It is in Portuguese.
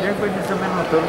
Quem foi que também não estou no